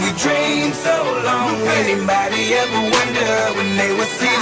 we dreamed so long. Anybody ever wonder when they were sleeping?